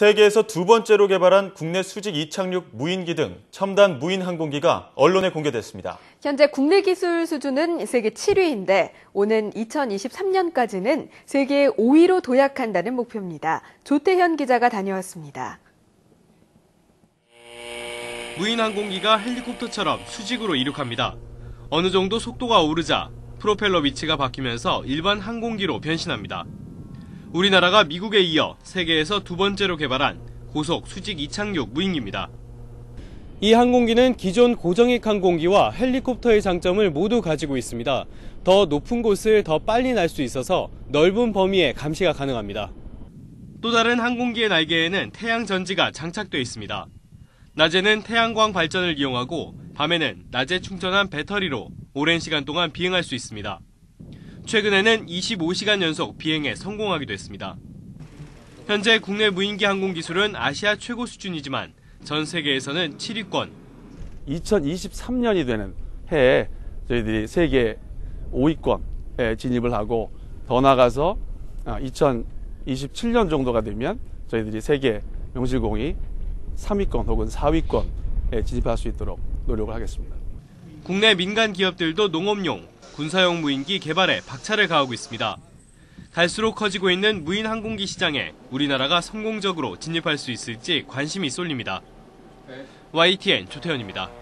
세계에서 두 번째로 개발한 국내 수직 이착륙 무인기 등 첨단 무인 항공기가 언론에 공개됐습니다. 현재 국내 기술 수준은 세계 7위인데 오는 2023년까지는 세계 5위로 도약한다는 목표입니다. 조태현 기자가 다녀왔습니다. 무인 항공기가 헬리콥터처럼 수직으로 이륙합니다. 어느 정도 속도가 오르자 프로펠러 위치가 바뀌면서 일반 항공기로 변신합니다. 우리나라가 미국에 이어 세계에서 두 번째로 개발한 고속 수직 이착륙 무인기입니다. 이 항공기는 기존 고정익 항공기와 헬리콥터의 장점을 모두 가지고 있습니다. 더 높은 곳을 더 빨리 날 수 있어서 넓은 범위의 감시가 가능합니다. 또 다른 항공기의 날개에는 태양 전지가 장착되어 있습니다. 낮에는 태양광 발전을 이용하고 밤에는 낮에 충전한 배터리로 오랜 시간 동안 비행할 수 있습니다. 최근에는 25시간 연속 비행에 성공하기도 했습니다. 현재 국내 무인기 항공 기술은 아시아 최고 수준이지만 전 세계에서는 7위권. 2023년이 되는 해에 저희들이 세계 5위권에 진입을 하고 더 나아가서 2027년 정도가 되면 저희들이 세계 명실공히 3위권 혹은 4위권에 진입할 수 있도록 노력을 하겠습니다. 국내 민간 기업들도 농업용, 군사용 무인기 개발에 박차를 가하고 있습니다. 갈수록 커지고 있는 무인 항공기 시장에 우리나라가 성공적으로 진입할 수 있을지 관심이 쏠립니다. YTN 조태현입니다.